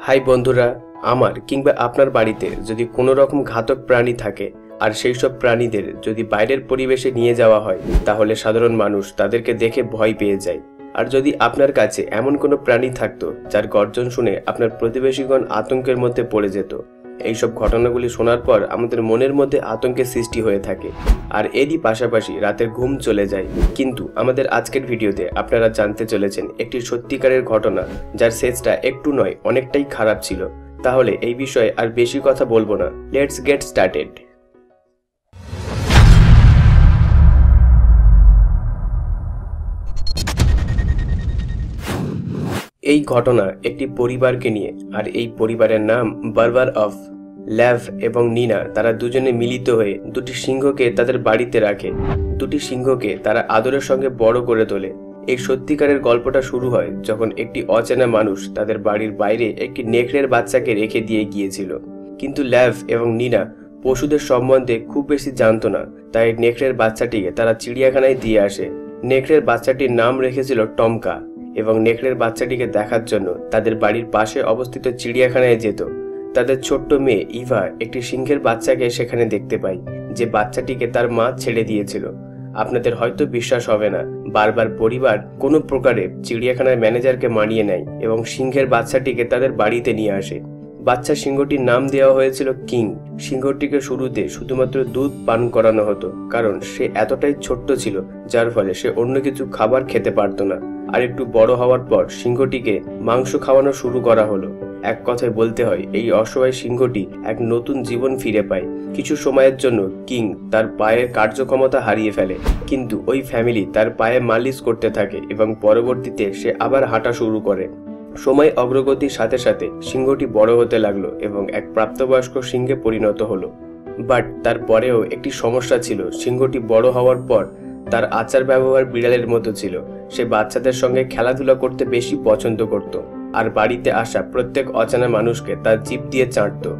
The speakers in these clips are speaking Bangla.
হাই বন্ধুরা, আমার কিংবা আপনার বাড়িতে যদি কোনো রকম ঘাতক প্রাণী থাকে আর সেই সব প্রাণীদের যদি বাইরের পরিবেশে নিয়ে যাওয়া হয়, তাহলে সাধারণ মানুষ তাদেরকে দেখে ভয় পেয়ে যায়। আর যদি আপনার কাছে এমন কোনো প্রাণী থাকতো, যার গর্জন শুনে আপনার প্রতিবেশীগণ আতঙ্কের মধ্যে পড়ে যেত। এইসব ঘটনাগুলি শোনার পর আমাদের মনের মধ্যে আতঙ্কের সৃষ্টি হয়ে থাকে। আর এরই পাশাপাশি রাতের ঘুম চলে যায়। কিন্তু আমাদের আজকের ভিডিওতে আপনারা জানতে চলেছেন একটি সত্যিকারের ঘটনা, যার শেষটা একটু নয়, অনেকটাই খারাপ ছিল। তাহলে এই বিষয়ে আর বেশি কথা বলব না। লেটস গেট স্টার্টেড এই ঘটনা একটি পরিবারকে নিয়ে আর এই পরিবারের নাম বারবার অফ। ল্যাভ এবং নিনা তারা দুজনে মিলিত হয়ে দুটি সিংহকে তাদের বাড়িতে রাখে। দুটি সিংহকে তারা আদরের সঙ্গে বড় করে তোলে। এই সত্যিকারের গল্পটা শুরু হয় যখন একটি অচেনা মানুষ তাদের বাড়ির বাইরে একটি নেকড়ের বাচ্চাকে রেখে দিয়ে গিয়েছিল। কিন্তু ল্যাভ এবং নিনা পশুদের সম্বন্ধে খুব বেশি জানতো না, তাই নেকড়ের বাচ্চাটিকে তারা চিড়িয়াখানায় দিয়ে আসে। নেকড়ের বাচ্চাটির নাম রেখেছিল টমকা। এবং নেকড়ের বাচ্চাটিকে দেখার জন্য তাদের বাড়ির পাশে অবস্থিত চিড়িয়াখানায় যেত। তাদের ছোট্ট মেয়ে ইভা একটি সিংহের বাচ্চাকে সেখানে দেখতে পাই যে বাচ্চাটিকে তার মা ছেড়ে দিয়েছিল। আপনাদের হয়তো বিশ্বাস হবে না, বারবার পরিবার কোনো প্রকারে চিড়িয়াখানার ম্যানেজারকে মানিয়ে নেয় এবং সিংহের বাচ্চাটিকে তাদের বাড়িতে নিয়ে আসে। বাচ্চা সিংহটির নাম দেওয়া হয়েছিল কিং। সিংহটিকে শুরুতে শুধুমাত্র দুধ পান করানো হতো, কারণ সে এতটাই ছোট্ট ছিল, যার ফলে সে অন্য কিছু খাবার খেতে পারতো না। আর একটু বড় হওয়ার পর সিংহটিকে মাংস খাওয়ানো শুরু করা হলো। এক কথায় বলতে হয়, এই অসহায় সিংহটি এক নতুন জীবন ফিরে পায়। কিছু সময়ের জন্য কিং তার পায়ের কার্যক্ষমতা হারিয়ে ফেলে, কিন্তু ওই ফ্যামিলি তার পায়ে মালিশ করতে থাকে এবং পরবর্তীতে সে আবার হাঁটা শুরু করে। সময় অগ্রগতির সাথে সাথে সিংহটি বড় হতে লাগল এবং এক প্রাপ্তবয়স্ক সিংহে পরিণত হলো। বাট তারপরেও একটি সমস্যা ছিল, সিংহটি বড় হওয়ার পর তার আচার ব্যবহার বিড়ালের মতো ছিল। সে বাচ্চাদের সঙ্গে খেলাধুলা করতে বেশি পছন্দ করত আর বাড়িতে আসা প্রত্যেক অজানা মানুষকে তার জিপ দিয়ে চাঁটত।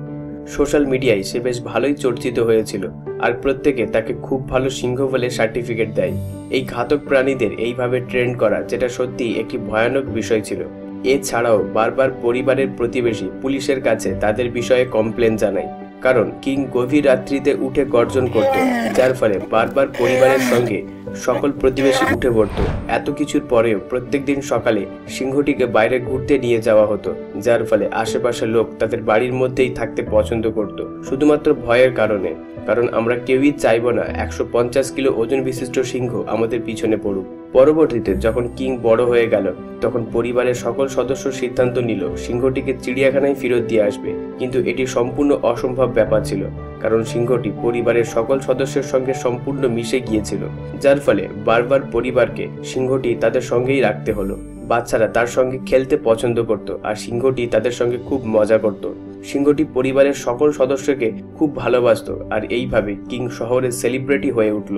সোশ্যাল মিডিয়ায় সে বেশ ভালোই চর্চিত হয়েছিল আর প্রত্যেকে তাকে খুব ভালো সিংহ বলে সার্টিফিকেট দেয়। এই ঘাতক প্রাণীদের এইভাবে ট্রেন্ড করা, যেটা সত্যিই একটি ভয়ানক বিষয় ছিল। এছাড়াও বারবার পরিবারের প্রতিবেশী পুলিশের কাছে তাদের বিষয়ে কমপ্লেন জানায়। কারণ কিং গভীর রাত্রিতে উঠে গর্জন করত, যার ফলে বারবার পরিবারের সঙ্গে সকল প্রতিবেশী উঠে পড়ত। এত কিছুর পরেও প্রত্যেক দিন সকালে সিংহটিকে বাইরে ঘুরতে নিয়ে যাওয়া হতো, যার ফলে আশেপাশের লোক তাদের বাড়ির মধ্যেই থাকতে পছন্দ করত, শুধুমাত্র ভয়ের কারণে। কারণ আমরা কেউই চাইব না একশো পঞ্চাশ কিলো ওজন বিশিষ্ট সিংহ আমাদের পিছনে পড়ুক। পরবর্তীতে যখন কিং বড় হয়ে গেল, তখন পরিবারের সকল সদস্য সিদ্ধান্ত নিল, সিংহটিকে চিড়িয়াখানায় ফেরত দিয়ে আসবে। কিন্তু এটি সম্পূর্ণ অসম্ভব ব্যাপার ছিল। কারণ সিংহটি পরিবারের সকল সদস্যের সঙ্গে সম্পূর্ণ মিশে গিয়েছিল, যার ফলে বারবার পরিবারকে সিংহটি তাদের সঙ্গেই রাখতে হলো। বাচ্চারা তার সঙ্গে খেলতে পছন্দ করত আর সিংহটি তাদের সঙ্গে খুব মজা করত। সিংহটি পরিবারের সকল সদস্যকে খুব ভালোবাসত আর এইভাবে কিং শহরের সেলিব্রিটি হয়ে উঠল।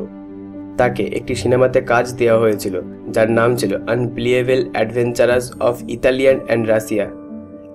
তাকে একটি সিনেমাতে কাজ দেওয়া হয়েছিল, যার নাম ছিল আনপ্লিয়েবল adventurous of Italian and Russia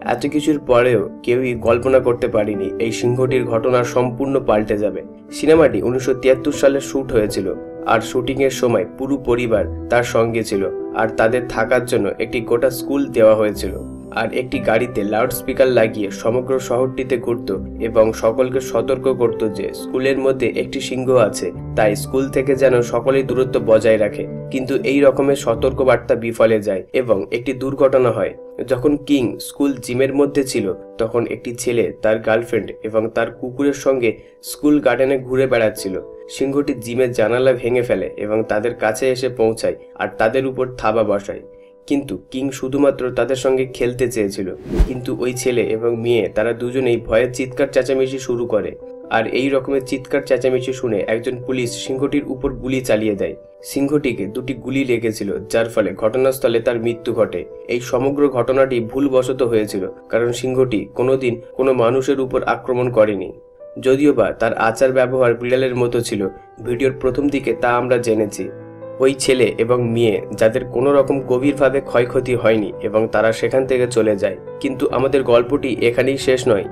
এত কিছুর পরেও কেউই কল্পনা করতে পারিনি এই সিংহটির ঘটনা সম্পূর্ণ পাল্টে যাবে। সিনেমাটি উনিশশো তিয়াত্তর সালে শ্যুট হয়েছিল আর শুটিংয়ের সময় পুরো পরিবার তার সঙ্গে ছিল আর তাদের থাকার জন্য একটি গোটা স্কুল দেওয়া হয়েছিল। আর একটি গাড়িতে লাউড স্পিকার লাগিয়ে সমগ্র শহরটিতে ঘুরত এবং সকলকে সতর্ক করত যে স্কুলের মধ্যে একটি সিংহ আছে, তাই স্কুল থেকে যেন সকলেই দূরত্ব বজায় রাখে। কিন্তু এই রকমের সতর্ক বার্তা বিফলে যায় এবং একটি দুর্ঘটনা হয়। যখন কিং স্কুল জিমের মধ্যে ছিল, তখন একটি ছেলে তার গার্লফ্রেন্ড এবং তার কুকুরের সঙ্গে স্কুল গার্ডেনে ঘুরে বেড়াচ্ছিল। সিংহটি জিমের জানালা ভেঙে ফেলে এবং তাদের কাছে এসে পৌঁছায় আর তাদের উপর থাবা বসায়। কিন্তু কিং শুধুমাত্র তাদের সঙ্গে খেলতে চেয়েছিল। কিন্তু ওই ছেলে এবং মেয়ে, তারা দুজনেই ভয়ের চিৎকার চেঁচামেচি শুরু করে। আর এই রকমের চিৎকার চেঁচামেচি শুনে একজন পুলিশ সিংহটির উপর গুলি চালিয়ে দেয়। সিংহটিকে দুটি গুলি লেগেছিল, যার ফলে ঘটনাস্থলে তার মৃত্যু ঘটে। এই সমগ্র ঘটনাটি ভুলবশত হয়েছিল, কারণ সিংহটি কোনোদিন কোনো মানুষের উপর আক্রমণ করেনি। যদিও বা তার আচার ব্যবহার বিড়ালের মতো ছিল, ভিডিওর প্রথম দিকে তা আমরা জেনেছি। ওই ছেলে এবং মেয়ে যাদের কোনো রকম গভীরভাবে ক্ষয়ক্ষতি হয়নি এবং তারা সেখান থেকে চলে যায়। কিন্তু আমাদের গল্পটি এখানেই শেষ নয়।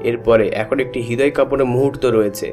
এরপরে এখন একটি হৃদয় কাঁপনের মুহূর্ত রয়েছে।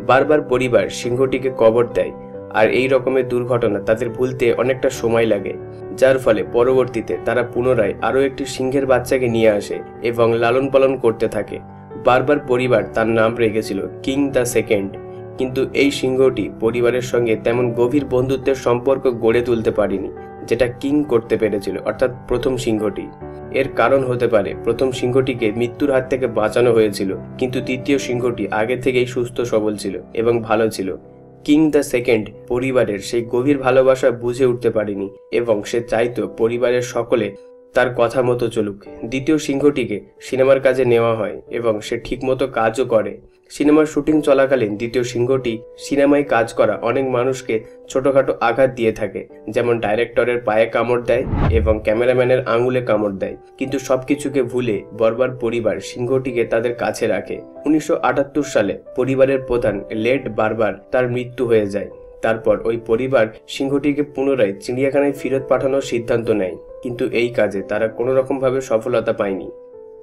বারবার পরিবার সিংহটিকে কবর দেয় আর এই রকমের দুর্ঘটনা তাদের ভুলতে অনেকটা সময় লাগে। যার ফলে পরবর্তীতে তারা পুনরায় আরও একটি সিংহের বাচ্চাকে নিয়ে আসে এবং লালন পালন করতে থাকে। বারবার পরিবার তার নাম রেখেছিল কিং দ্য সেকেন্ড। কিন্তু এই সিংহটি পরিবারের সঙ্গে তেমন গভীর বন্ধুত্বের সম্পর্ক গড়ে তুলতে পারেনি, যেটা কিং করতে পেরেছিল, অর্থাৎ প্রথম সিংহটি। এর কারণ হতে পারে, প্রথম সিংহটিকে মৃত্যুর হাত থেকে বাঁচানো হয়েছিল, কিন্তু তৃতীয় সিংহটি আগে থেকেই সুস্থ, সবল ছিল এবং ভালো ছিল। কিং দ্য সেকেন্ড পরিবারের সেই গভীর ভালোবাসা বুঝে উঠতে পারেনি এবং সে চাইতো পরিবারের সকলে তার কথা মতো চলুক। দ্বিতীয় সিংহটিকে সিনেমার কাজে নেওয়া হয় এবং সে ঠিকমতো কাজও করে। সিনেমার শুটিং চলাকালীন দ্বিতীয় সিংহটি সিনেমায় কাজ করা অনেক মানুষকে ছোটখাটো আঘাত দিয়ে থাকে, যেমন ডাইরেক্টরের পায়ে কামড় দেয় এবং ক্যামেরাম্যানের আঙুলে কামড় দেয়। কিন্তু সবকিছুকে ভুলে বরবার পরিবার সিংহটিকে তাদের কাছে রাখে। উনিশশো আটাত্তর সালে পরিবারের প্রধান লেট বারবার তার মৃত্যু হয়ে যায়। তারপর ওই পরিবার সিংহটিকে পুনরায় চিড়িয়াখানায় ফেরত পাঠানোর সিদ্ধান্ত নেয়। কিন্তু এই কাজে তারা কোনো রকমভাবে সফলতা পায়নি।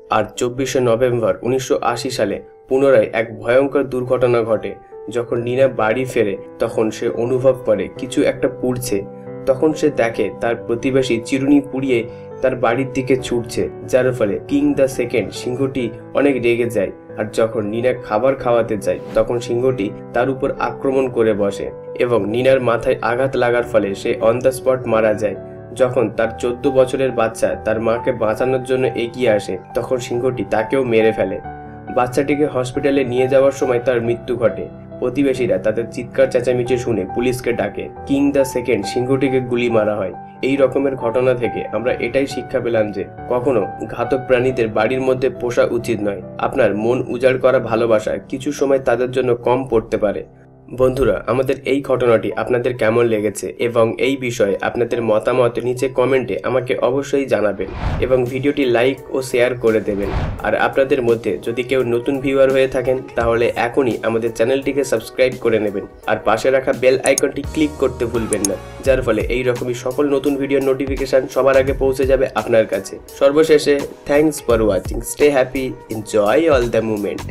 আর চব্বিশে নভেম্বর উনিশশো আশি সালে পুনরায় এক ভয়ঙ্কর দুর্ঘটনা ঘটে। যখন নীনা বাড়ি ফেরে তখন সে অনুভব করে কিছু একটা পুড়ছে। তখন সে দেখে তার প্রতিবেশী চিরুনি পুড়িয়ে তার বাড়ির দিকে ছুটছে, যার ফলে কিং দ্য সেকেন্ড সিংহটি অনেক রেগে যায়। আর যখন নীনা খাবার খাওয়াতে যায়, তখন সিংহটি তার উপর আক্রমণ করে বসে এবং নিনার মাথায় আঘাত লাগার ফলে সে অন দ্য স্পট মারা যায়। যখন তার চোদ্দ বছরের বাচ্চা তার মাকে বাঁচানোর জন্য এগিয়ে আসে, তখন সিংহটি তাকেও মেরে ফেলে। বাচ্চাটিকে হসপিটালে নিয়ে যাওয়ার সময় তার মৃত্যু ঘটে। প্রতিবেশীরা তাদের চিৎকার চেঁচামেচি শুনে পুলিশকে ডাকে। কিং দ্য সেকেন্ড সিংহটিকে গুলি মারা হয়। এই রকমের ঘটনা থেকে আমরা এটাই শিক্ষা পেলাম যে, কখনো ঘাতক প্রাণীদের বাড়ির মধ্যে পোষা উচিত নয়। আপনার মন উজাড় করা ভালোবাসা কিছু সময় তাদের জন্য কম পড়তে পারে। বন্ধুরা, আমাদের এই ঘটনাটি আপনাদের কেমন লেগেছে এবং এই বিষয়ে আপনাদের মতামত নিচে কমেন্টে আমাকে অবশ্যই জানাবেন এবং ভিডিওটি লাইক ও শেয়ার করে দেবেন। আর আপনাদের মধ্যে যদি কেউ নতুন ভিউয়ার হয়ে থাকেন, তাহলে এখনই আমাদের চ্যানেলটিকে সাবস্ক্রাইব করে নেবেন। আর পাশে রাখা বেল আইকনটি ক্লিক করতে ভুলবেন না, যার ফলে এই রকমই সকল নতুন ভিডিওর নোটিফিকেশন সবার আগে পৌঁছে যাবে আপনার কাছে। সর্বশেষে thanks for watching stay happy enjoy all the moment